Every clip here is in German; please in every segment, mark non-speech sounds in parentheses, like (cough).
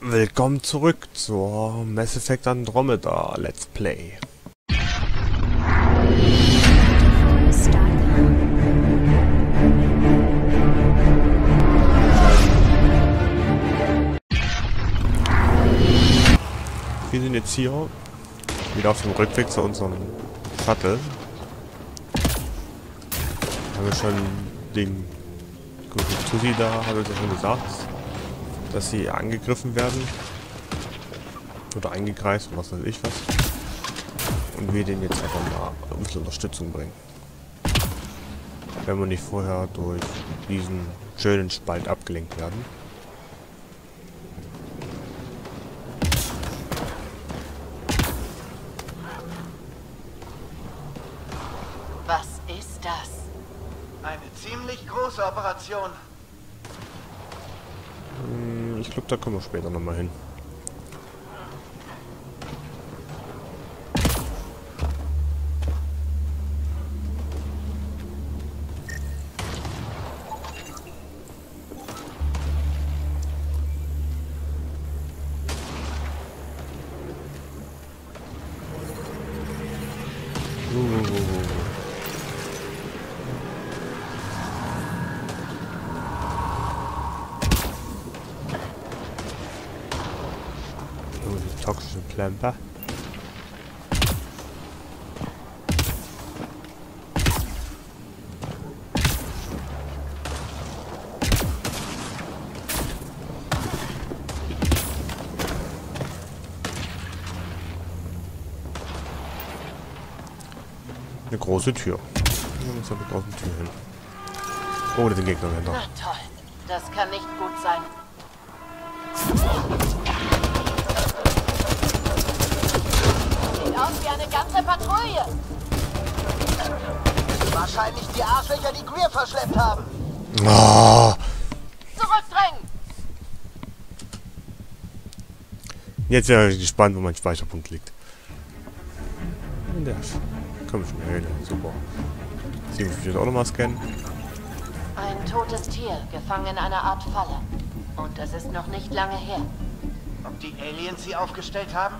Willkommen zurück zur Mass Effect Andromeda Let's Play. Wir sind jetzt hier wieder auf dem Rückweg zu unserem Shuttle. Haben wir schon den guten Tusi da, hat uns ja schon gesagt, dass sie angegriffen werden. Oder eingekreist und was weiß ich was. Und wir den jetzt einfach mal ein bisschen Unterstützung bringen. Wenn wir nicht vorher durch diesen schönen Spalt abgelenkt werden. Was ist das? Eine ziemlich große Operation. Ich glaube, da kommen wir später nochmal hin. Plemper. Eine große Tür. Wir müssen eine große Tür hin. Oh, da sind Gegner Na dahinter. toll. Das kann nicht gut sein. Patrouille. Wahrscheinlich die Arschlöcher, die Greer verschleppt haben. Ah, Zurückdrängen. jetzt wäre ich gespannt, wo mein Speicherpunkt liegt. In der komischen Höhle. Super. Sie muss ich jetzt auch nochmal scannen. Ein totes Tier, gefangen in einer Art Falle. Und es ist noch nicht lange her. Ob die Aliens sie aufgestellt haben?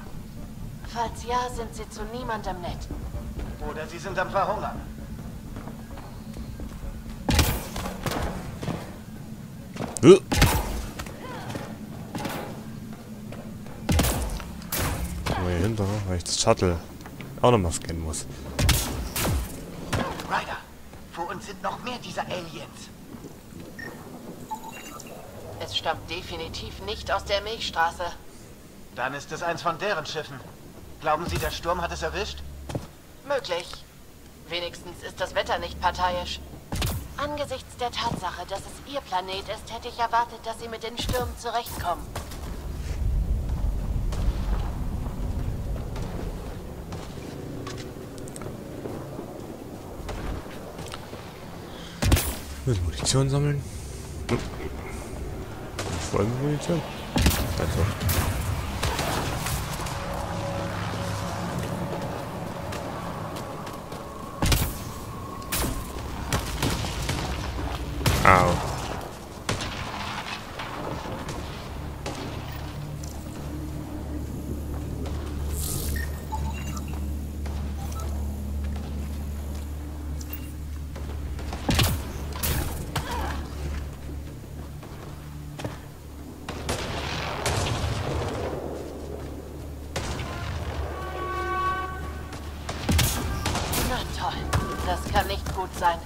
Falls ja, sind sie zu niemandem nett. Oder sie sind am Verhungern. Äh. Aber hier hinter, weil ich das Shuttle auch nochmal scannen muss. Ryder, vor uns sind noch mehr dieser Aliens. Es stammt definitiv nicht aus der Milchstraße. Dann ist es eins von deren Schiffen. Glauben Sie, der Sturm hat es erwischt? Möglich. Wenigstens ist das Wetter nicht parteiisch. Angesichts der Tatsache, dass es ihr Planet ist, hätte ich erwartet, dass sie mit den Stürmen zurechtkommen. Muss Munition sammeln. Hm. Folgende Munition. Also. Das kann nicht gut sein.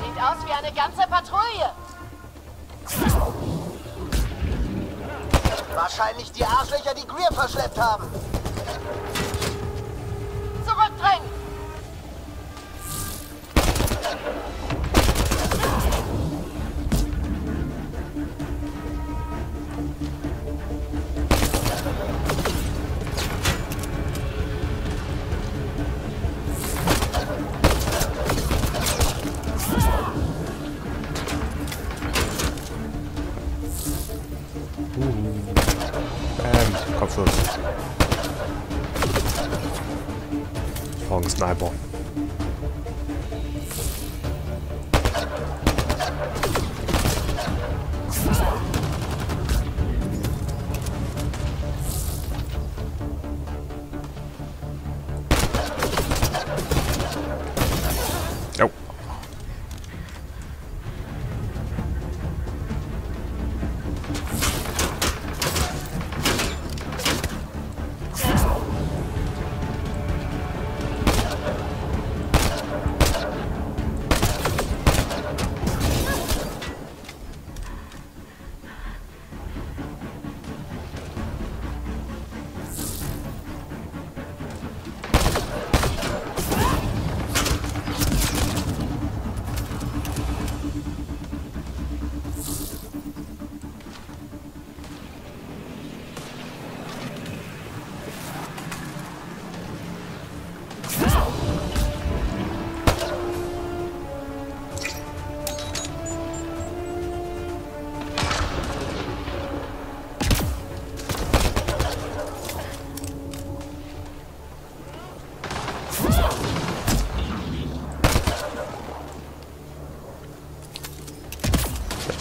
Sieht aus wie eine ganze Patrouille. Wahrscheinlich die Arschlöcher, die Greer verschleppt haben. Zurückdrängen.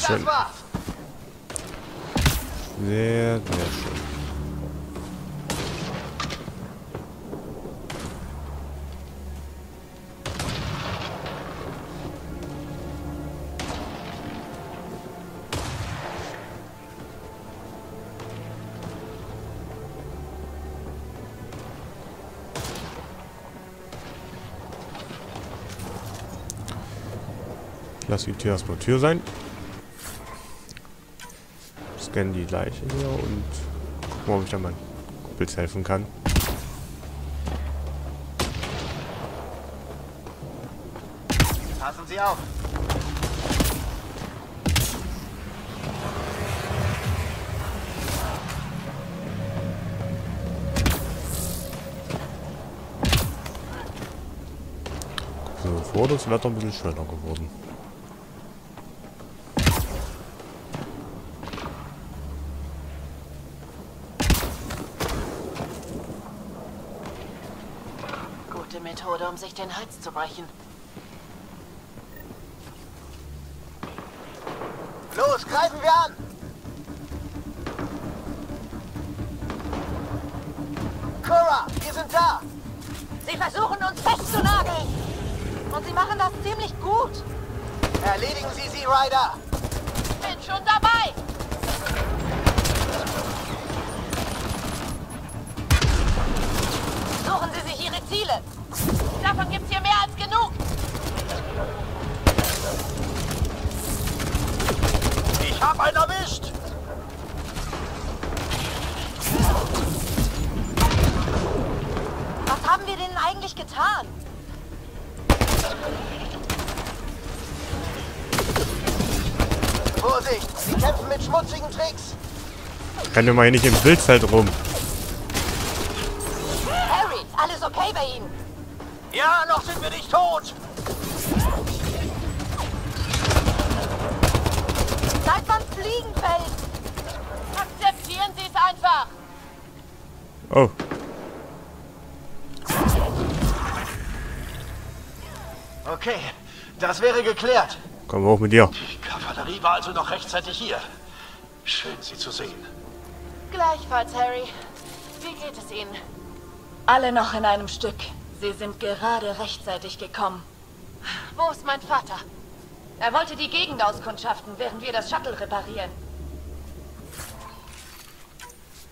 Schön. Sehr, sehr schön. Lass die Tür erstmal Tür sein. Scannen die Leiche hier und gucken, ob ich da meinen Kumpels helfen kann. Passen Sie auf. So, vor das Wetter ein bisschen schöner geworden. Gute Methode, um sich den Hals zu brechen. Los, greifen wir an! Cora, wir sind da! Sie versuchen uns festzunageln! Und sie machen das ziemlich gut. Erledigen Sie sie, Ryder! Bin schon dabei! Suchen Sie sich Ihre Ziele. Davon gibt's hier mehr als genug. Ich hab einen erwischt! Was haben wir denen eigentlich getan? Vorsicht! Sie kämpfen mit schmutzigen Tricks! Renn mal hier nicht im Bildfeld rum. Harry, alles okay bei Ihnen? Ja, noch sind wir nicht tot! Seid sonst Fliegenfeld! Akzeptieren Sie es einfach! Oh, Okay, das wäre geklärt. komm hoch mit dir. Die Kavallerie war also noch rechtzeitig hier. Schön, Sie zu sehen. Gleichfalls, Harry. Wie geht es Ihnen? Alle noch in einem Stück. Sie sind gerade rechtzeitig gekommen. Wo ist mein Vater? Er wollte die Gegend auskundschaften, während wir das Shuttle reparieren.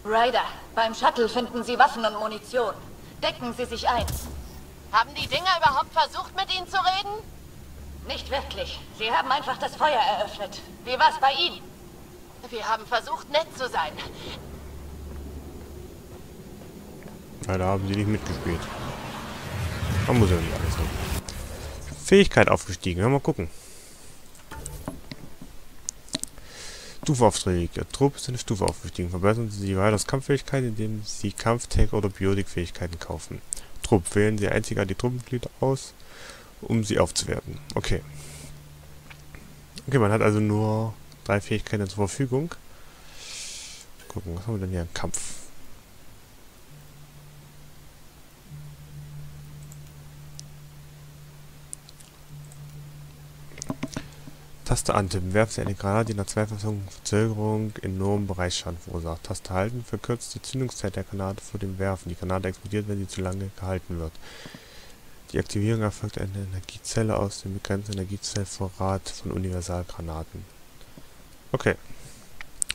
Ryder, beim Shuttle finden Sie Waffen und Munition. Decken Sie sich ein. Haben die Dinger überhaupt versucht, mit Ihnen zu reden? Nicht wirklich. Sie haben einfach das Feuer eröffnet. Wie war's bei Ihnen? Wir haben versucht, nett zu sein. Leider haben sie nicht mitgespielt. Man muss ja nicht alles haben. Fähigkeit aufgestiegen. Ja, mal gucken. Stufeaufträge. Der Trupp ist eine Stufe aufgestiegen. Verbessern Sie die Riders Kampffähigkeit, indem Sie Kampftech oder Biotik-Fähigkeiten kaufen. Trupp. Wählen Sie einziger die Truppenmitglieder aus, um sie aufzuwerten. Okay. Okay, man hat also nur drei Fähigkeiten zur Verfügung. Gucken, was haben wir denn hier Kampf? Taste antippen. Werfen Sie eine Granate, die nach zweifacher Verzögerung enormen Bereichsschaden verursacht. Taste halten verkürzt die Zündungszeit der Granate vor dem Werfen. Die Granate explodiert, wenn sie zu lange gehalten wird. Die Aktivierung erfolgt eine Energiezelle aus dem begrenzten Energiezellvorrat von Universalgranaten. Okay.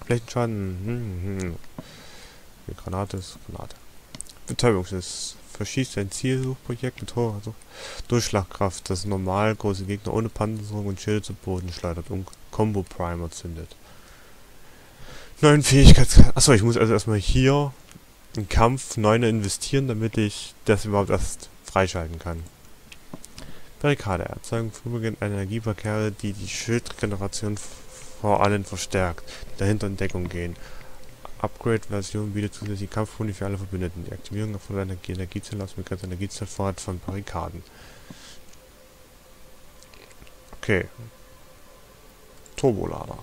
Flächenschaden. Hm, hm, hm. Granate ist Granate. Betäubungsschiss. Verschießt ein Zielsuchprojekt mit hoher Such- Durchschlagkraft, das normal große Gegner ohne Panzerung und Schilde zu Boden schleudert und Combo Primer zündet. Neuen Fähigkeits... Achso, ich muss also erstmal hier im Kampf neune investieren, damit ich das überhaupt erst freischalten kann. Barrikade. Erzeugung vorübergehend eine Energiebarriere, die die Schildregeneration vor allem verstärkt, die dahinter in Deckung gehen. Upgrade-Version bietet zusätzliche Kampfboni für alle Verbündeten. Die Aktivierung erfordert eine Energiezelle aus begrenzter Energiezellvorrat von Barrikaden. Okay. Turbolader.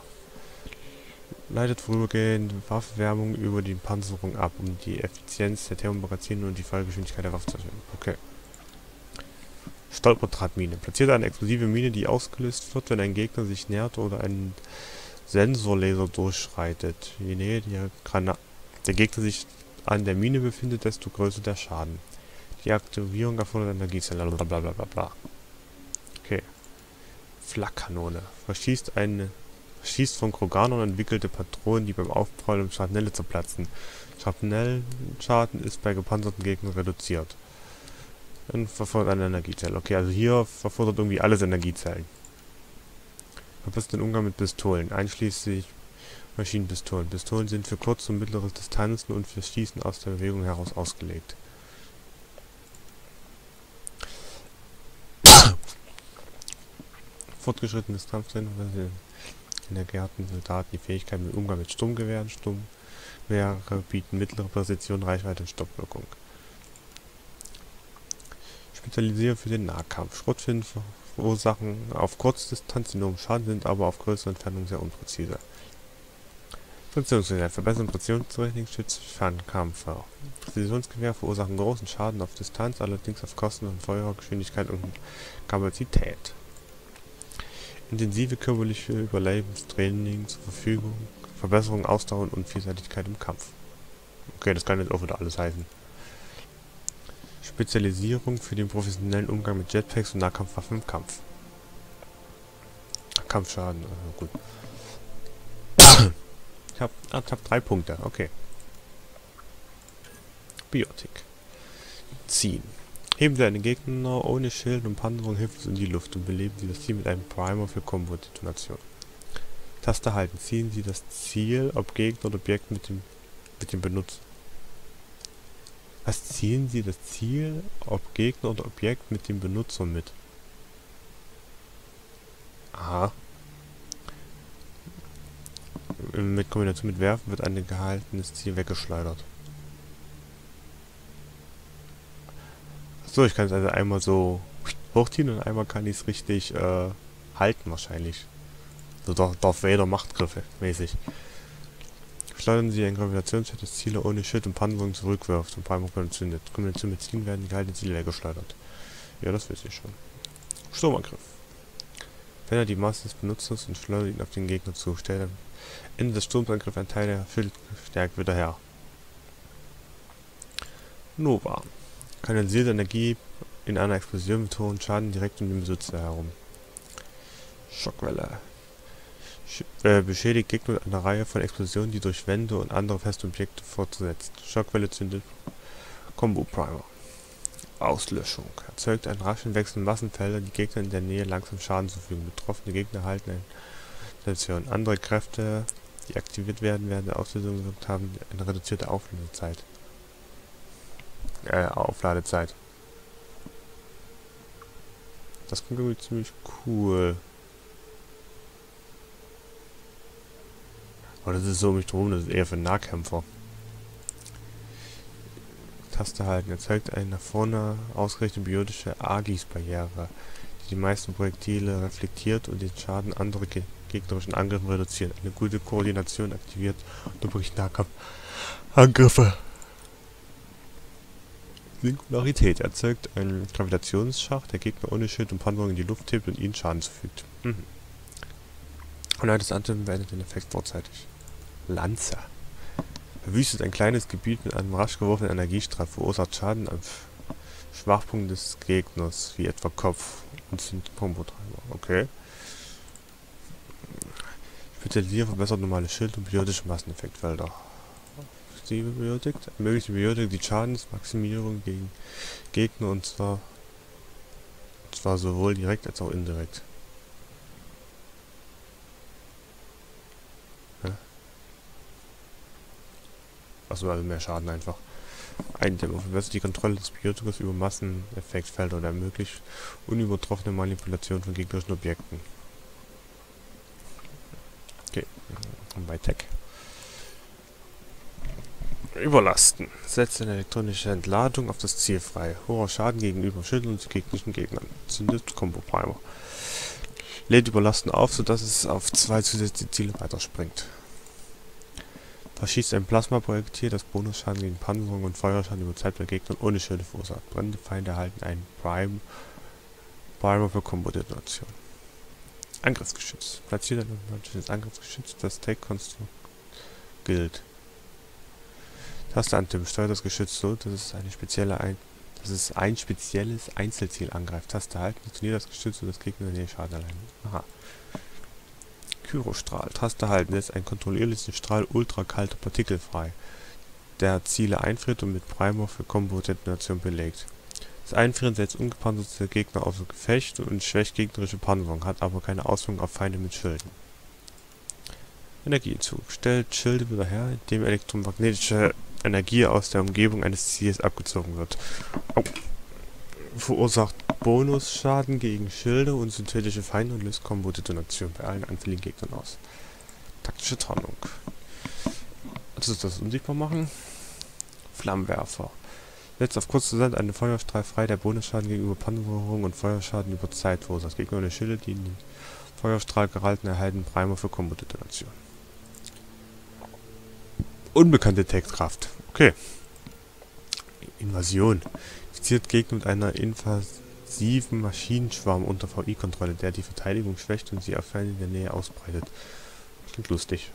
Leitet vorübergehend Waffenwärmung über die Panzerung ab, um die Effizienz der Thermomagazine und die Fallgeschwindigkeit der Waffe zu erhöhen. Okay. Stolperdrahtmine. Platziert eine explosive Mine, die ausgelöst wird, wenn ein Gegner sich nähert oder ein Sensorlaser durchschreitet. Je näher der, der Gegner sich an der Mine befindet, desto größer der Schaden. Die Aktivierung erfordert Energiezelle. Blablabla. Okay. Flakkanone. Verschießt eine schießt von Kroganon entwickelte Patronen, die beim Aufprall im Scharfnelle zerplatzen. Scharfnellenschaden ist bei gepanzerten Gegnern reduziert. Und verfordert eine Energiezelle. Okay, also hier verfordert irgendwie alles Energiezellen. Verbessert den Umgang mit Pistolen, einschließlich Maschinenpistolen. Pistolen sind für kurze und mittlere Distanzen und für Schießen aus der Bewegung heraus ausgelegt. (coughs) Fortgeschrittenes Kampftraining in der Gärten Soldaten die Fähigkeit mit Umgang mit Sturmgewehren. Sturmgewehre bieten mittlere Präzision, Reichweite und Stoppwirkung. Spezialisiert für den Nahkampf. Schrotflinten verursachen auf Kurzdistanz enormen Schaden, sind aber auf größere Entfernung sehr unpräzise. Präzisionsgewehr. Verbessern Präzisionstechnik schützt Fernkampf. Präzisionsgewehr verursachen großen Schaden auf Distanz, allerdings auf Kosten von Feuergeschwindigkeit und Kapazität intensive körperliche Überlebenstraining zur Verfügung, Verbesserung Ausdauer und Vielseitigkeit im Kampf. Okay, das kann jetzt auch wieder alles heißen. Spezialisierung für den professionellen Umgang mit Jetpacks und Nahkampfwaffen im Kampf. Kampfschaden, also gut. ich hab, ah, hab drei Punkte, okay. Biotik. Ziehen. Heben Sie einen Gegner ohne Schild und Panzerung hilflos in die Luft und beleben Sie das Ziel mit einem Primer für Combo-Detonation. Taste halten. Ziehen Sie das Ziel, ob Gegner oder Objekt mit dem, mit dem Benutzer. Was ziehen Sie das Ziel, ob Gegner oder Objekt mit dem Benutzer mit? Aha. Mit Kombination mit Werfen wird ein gehaltenes Ziel weggeschleudert. So, ich kann es also einmal so hochziehen und einmal kann ich es richtig äh, halten wahrscheinlich. So Darth Vader Machtgriffe mäßig. Schleudern Sie ein Gravitationsfeld das Ziele ohne Schild und Panzerung zurückwirft und Primer entzündet. Kombination mit Zielen werden die gehaltenen Ziele geschleudert. Ja, das weiß ich schon. Sturmangriff. Wenn er die Masse des Benutzers und schleudert ihn auf den Gegner zu, stellt am Ende des Sturmangriffs ein Teil der Schildstärke wieder her. Nova. Kanalisiert Energie in einer Explosion mit hohem Schaden direkt um den Besitzer herum. Schockwelle. Äh, beschädigt Gegner mit einer Reihe von Explosionen, die durch Wände und andere feste Objekte fortsetzt. Schockwelle zündet Combo Primer. Auslöschung. Erzeugt einen raschen Wechsel Massenfelder, die Gegner in der Nähe langsam Schaden zufügen. Betroffene Gegner halten eine Station. Andere Kräfte, die aktiviert werden, während der Auslösung gewirkt haben, eine reduzierte Aufladezeit äh, Aufladezeit. Das klingt irgendwie ziemlich cool. Aber das ist so um mich drum, das ist eher für Nahkämpfer. Taste halten erzeugt eine nach vorne ausgerichtete biotische Agis-Barriere, die die meisten Projektile reflektiert und den Schaden anderer ge gegnerischen Angriffen reduziert. Eine gute Koordination aktiviert und unterbricht Nahkampfangriffe. Singularität erzeugt einen Gravitationsschacht, der Gegner ohne Schild und Panzerung in die Luft hebt und ihnen Schaden zufügt. Mhm. Und das Atem beendet den Effekt vorzeitig. Lanze. Verwüstet ein kleines Gebiet mit einem rasch geworfenen Energiestrahl, verursacht Schaden am Schwachpunkt des Gegners, wie etwa Kopf und sind Kombotreiber. Okay. Spezialisieren verbessert normale Schild- und periodische Masseneffektfelder die Biotik, ermöglicht die Biotik die Schadensmaximierung gegen Gegner und zwar, und zwar sowohl direkt als auch indirekt. Achso, also mehr Schaden einfach. Eindämmung verbessert die Kontrolle des Biotikers über Masseneffektfelder und ermöglicht unübertroffene Manipulation von gegnerischen Objekten. Okay, bei Tech. Überlasten. Setzt eine elektronische Entladung auf das Ziel frei. Hoher Schaden gegenüber Schilden und gegnerischen Gegnern. Zündet Combo Primer. Lädt Überlasten auf, sodass es auf zwei zusätzliche Ziele weiterspringt. Verschießt ein Plasma-Projektil, das Bonusschaden gegen Panzerung und Feuerschaden über Zeit bei Gegnern ohne Schilde verursacht. Brennende Feinde erhalten einen Prime Primer für Kombo-Detonation. Angriffsgeschütz. Platziert ein automatisches Angriffsgeschütz, das Take-Konstrukt gilt. Taste antippen. Steuert das Geschütz so, dass es eine spezielle ein dass es ein spezielles Einzelziel angreift. Taste halten, detoniert das Geschütz und das Gegner in den Schaden allein. Aha. Kyrostrahl. Taste halten lässt einen kontrollierlichen Strahl ultrakalter Partikel frei, der Ziele einfriert und mit Primer für Combo-Detonation belegt. Das Einfrieren setzt ungepanzerte Gegner außer Gefecht und schwächt gegnerische Panzerung, hat aber keine Auswirkungen auf Feinde mit Schilden. Energiezug. Stellt Schilde wieder her, indem elektromagnetische Energie aus der Umgebung eines Ziels abgezogen wird. Oh. Verursacht Bonusschaden gegen Schilde und synthetische Feinde und löst Combo-Detonation bei allen anfälligen Gegnern aus. Taktische Tarnung. Also das unsichtbar machen. Flammenwerfer. Setzt auf kurze Zeit einen Feuerstrahl frei, der Bonusschaden gegenüber Panzerung und Feuerschaden über Zeit verursacht. Gegner ohne Schilde, die in den Feuerstrahl gehalten erhalten Primer für Combo-Detonation. Unbekannte Textkraft. Okay. Invasion. Infiziert Gegner mit einer invasiven Maschinenschwarm unter VI-Kontrolle, der die Verteidigung schwächt und sie auf Feinde in der Nähe ausbreitet. Klingt lustig.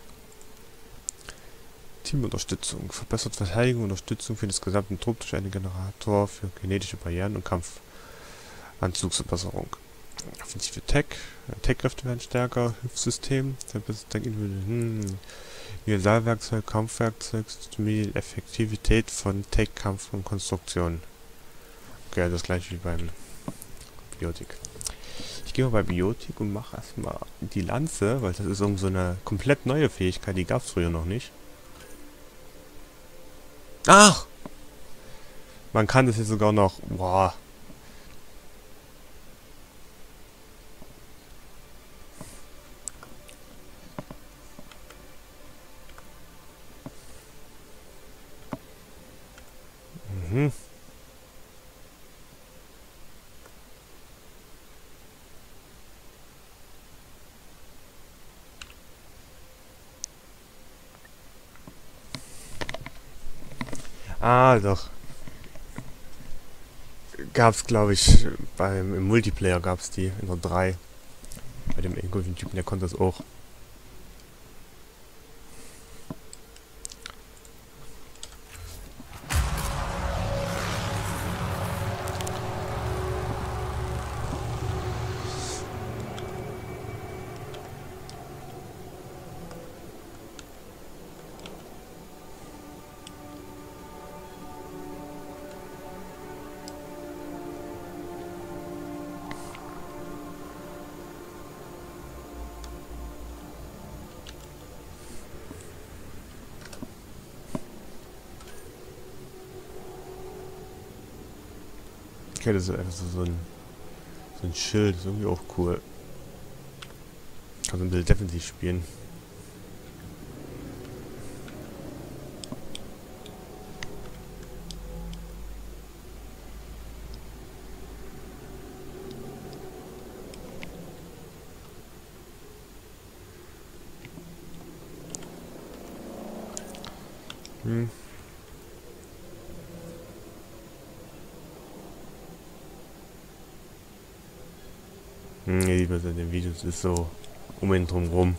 Teamunterstützung. Verbessert Verteidigung und Unterstützung für das gesamte Trupp durch einen Generator für genetische Barrieren und Kampfanzugsverbesserung. Offensive Tech. Tech-Kräfte werden stärker. Hilfssystem. Hm. Universalwerkzeug, Kampfwerkzeug, Effektivität von Tech-Kampf und Konstruktion. Okay, das gleiche wie beim Biotik. Ich gehe mal bei Biotik und mache erstmal die Lanze, weil das ist irgend so eine komplett neue Fähigkeit, die gab es früher noch nicht. Ach! Man kann das jetzt sogar noch... Boah. Mhm. Ah, doch. Gab's, glaube ich, beim im Multiplayer gab's die in der 3. Bei dem irgendwelchen Typen, der konnte das auch. Das ist einfach so, so, ein, so ein Schild, ist irgendwie auch cool. Kann so ein bisschen defensiv spielen. Hm. Hm, ja, bei Videos ist so um ihn drum rum.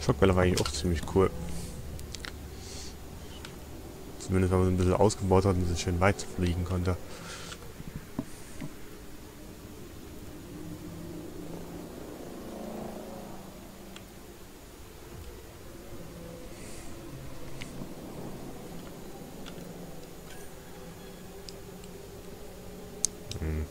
Schockwelle war eigentlich auch ziemlich cool. Zumindest wenn man es ein bisschen ausgebaut hat und es schön weit fliegen konnte. Hm.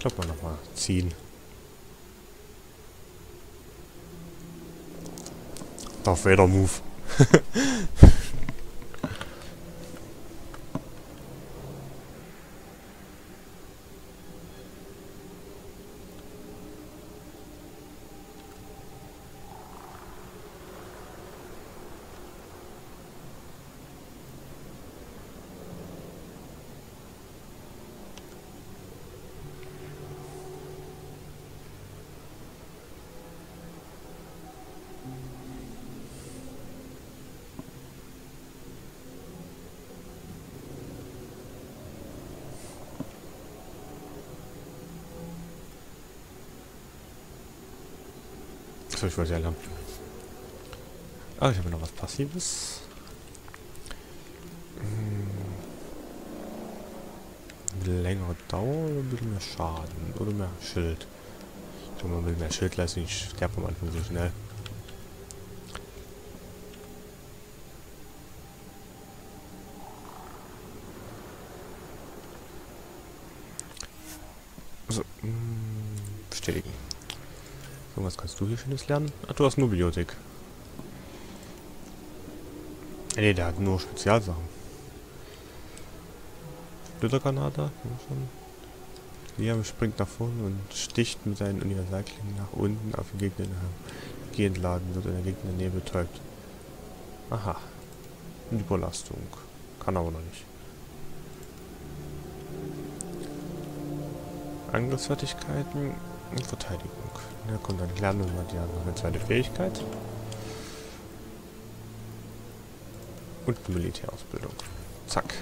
glaube mal nochmal ziehen. Darth Vader Move. (laughs) ich wollte ja lang. Ah, ich habe noch was Passives. Hm. Längere Dauer oder ein bisschen mehr Schaden? Oder mehr Schild? Ich glaube, man will mehr Schild leisten. Ich sterbe am Anfang so schnell. So, mh, bestätigen. So, was kannst du hier Schönes lernen? Ach, du hast nur. Äh, Nee, der hat nur Spezialsachen. Splittergranate? Liam springt nach vorne und sticht mit seinen Universalklingen nach unten auf den Gegner G entladen, wird in der Gegner Nähe betäubt. Aha. Überlastung. Kann aber noch nicht. Angriffsfertigkeiten und Verteidigung. Ja, kommt dann lernen wir mal die noch eine zweite Fähigkeit. Und Militärausbildung. Zack.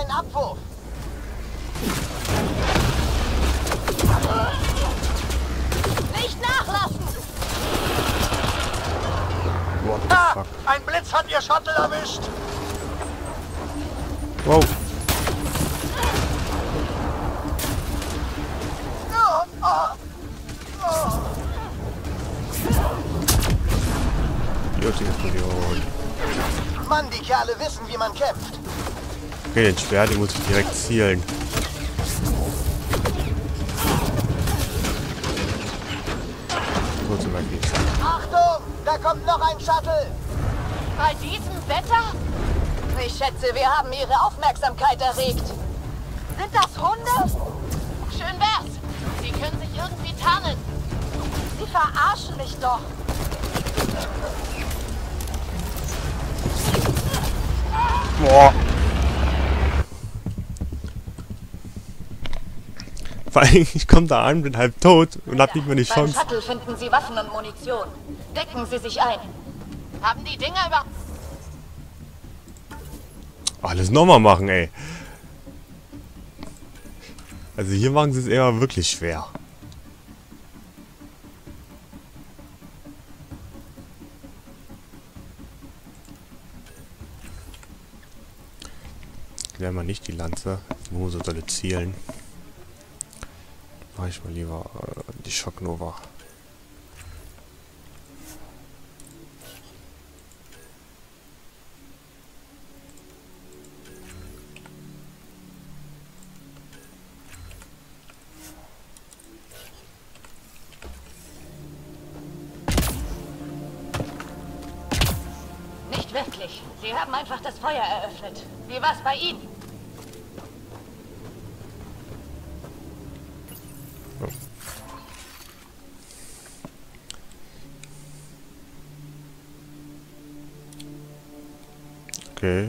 Einen Abwurf. Den Schwert, den muss ich direkt zielen. Zum Beispiel. Achtung, da kommt noch ein Shuttle. Bei diesem Wetter? Ich schätze, wir haben ihre Aufmerksamkeit erregt. Sind das Hunde? Schön wär's. Sie können sich irgendwie tarnen. Sie verarschen mich doch. Boah. Vor allem, ich komme da an, bin halb tot und hab nicht mehr die Beim Chance. Shuttle finden Sie Waffen und Munition. Decken Sie sich ein. Haben die Dinger über... Alles nochmal machen, ey. Also hier machen sie es eher wirklich schwer. Wäre mal nicht die Lanze, wo sie solle zielen. Mach ich mal lieber äh, die Schocknova. Nicht wirklich. Sie haben einfach das Feuer eröffnet. Wie war's bei Ihnen? Okay.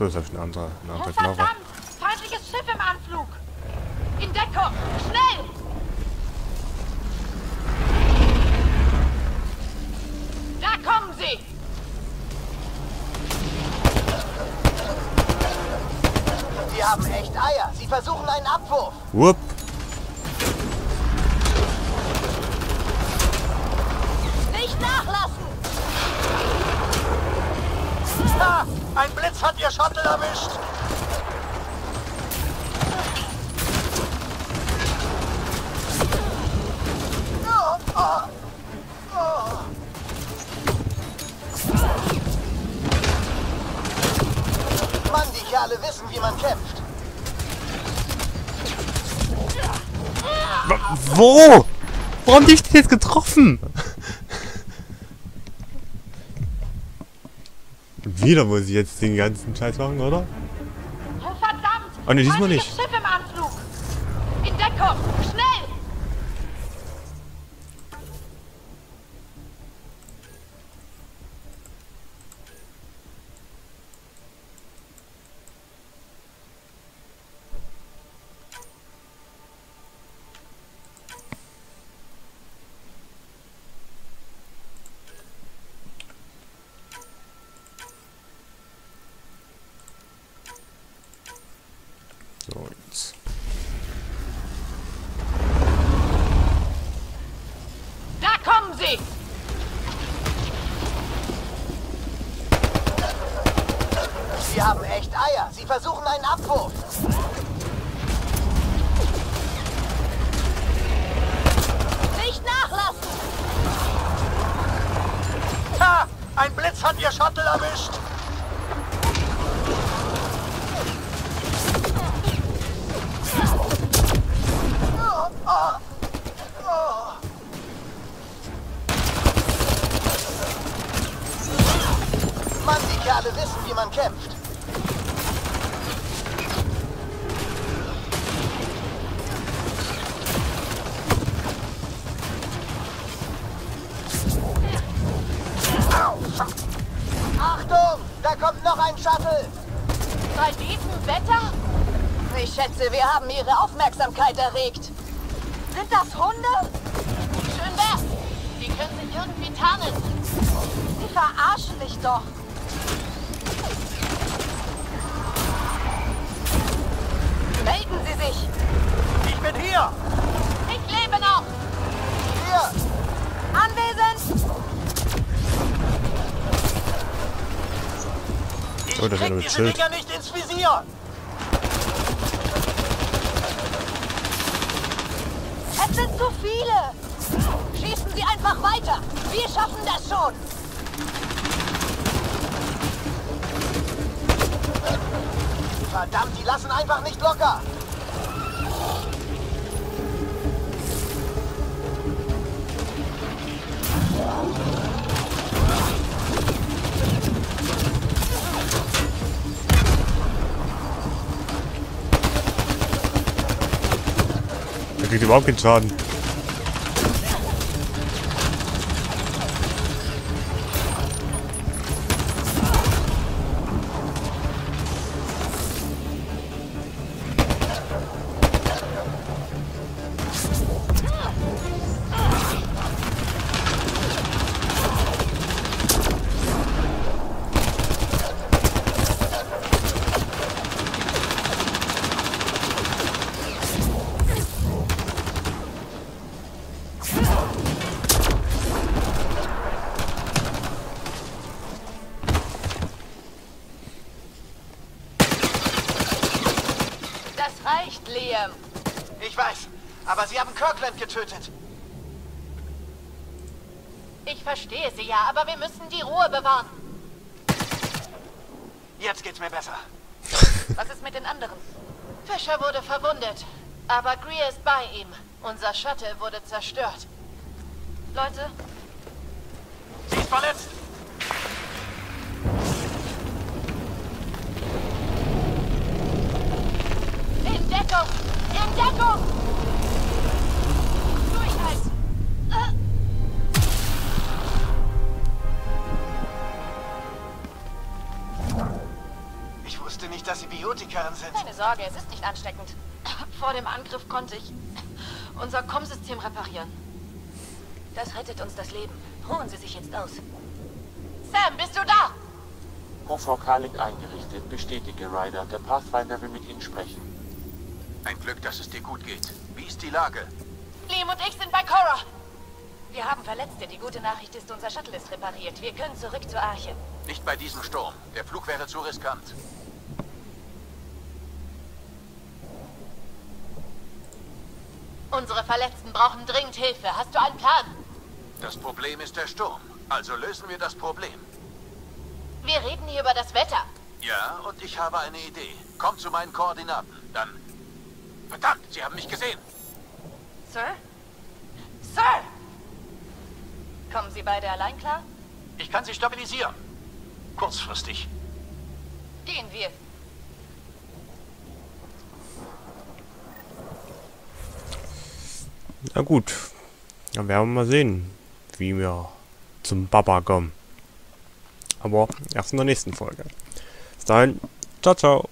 So, das ist ein anderer, eine andere Knarre. Verdammt! Feindliches Schiff im Anflug! In Deckung! Schnell! Da kommen sie! Die haben echt Eier. Sie versuchen einen Abwurf. Whoop. Shuttle erwischt. Mann, die Kerle wissen, wie man kämpft. Wo? Warum dich jetzt getroffen? Wieder muss ich jetzt den ganzen Scheiß machen, oder? Verdammt! Oh, nee, diesmal Feindliches nicht. Schiff im Anflug! In Deckung! Kerle wissen, wie man kämpft. Achtung! Da kommt noch ein Shuttle! Bei diesem Wetter? Ich schätze, wir haben ihre Aufmerksamkeit erregt. Sind das Hunde? Schön wär's. Die können sich irgendwie tarnen. Sie verarschen mich doch. Sich! Ich bin hier! Ich lebe noch. Hier! Anwesend! Ich Oh, das krieg diese Schild. Dinger nicht ins Visier! Es sind zu viele! Schießen Sie einfach weiter! Wir schaffen das schon! Verdammt, die lassen einfach nicht locker! Überhaupt keinen Schaden. Reicht, Liam. Ich weiß, aber sie haben Kirkland getötet. Ich verstehe Sie ja, aber wir müssen die Ruhe bewahren. Jetzt geht's mir besser. Was ist mit den anderen? Fischer wurde verwundet, aber Greer ist bei ihm. Unser Shuttle wurde zerstört. Leute, Sie ist verletzt. Deckung! In Deckung! Durchhalten! Äh. Ich wusste dass Sie Biotikerin sind. Keine Sorge, es ist nicht ansteckend. Vor dem Angriff konnte ich unser Kommsystem reparieren. Das rettet uns das Leben. Ruhen Sie sich jetzt aus. Sam, bist du da? UVK-Link eingerichtet. Bestätige, Ryder. Der Pathfinder will mit Ihnen sprechen. Ein Glück, dass es dir gut geht. Wie ist die Lage? Liam und ich sind bei Cora. Wir haben Verletzte. Die gute Nachricht ist, unser Shuttle ist repariert. Wir können zurück zur Arche. Nicht bei diesem Sturm. Der Flug wäre zu riskant. Unsere Verletzten brauchen dringend Hilfe. Hast du einen Plan? Das Problem ist der Sturm. Also lösen wir das Problem. Wir reden hier über das Wetter. Ja, und ich habe eine Idee. Komm zu meinen Koordinaten. Dann... Verdammt, Sie haben mich gesehen. Sir? Sir! Kommen Sie beide allein klar? Ich kann Sie stabilisieren. Kurzfristig. Gehen wir. Na gut. Dann werden wir mal sehen, wie wir zum Baba kommen. Aber erst in der nächsten Folge. Bis dahin. Ciao, ciao.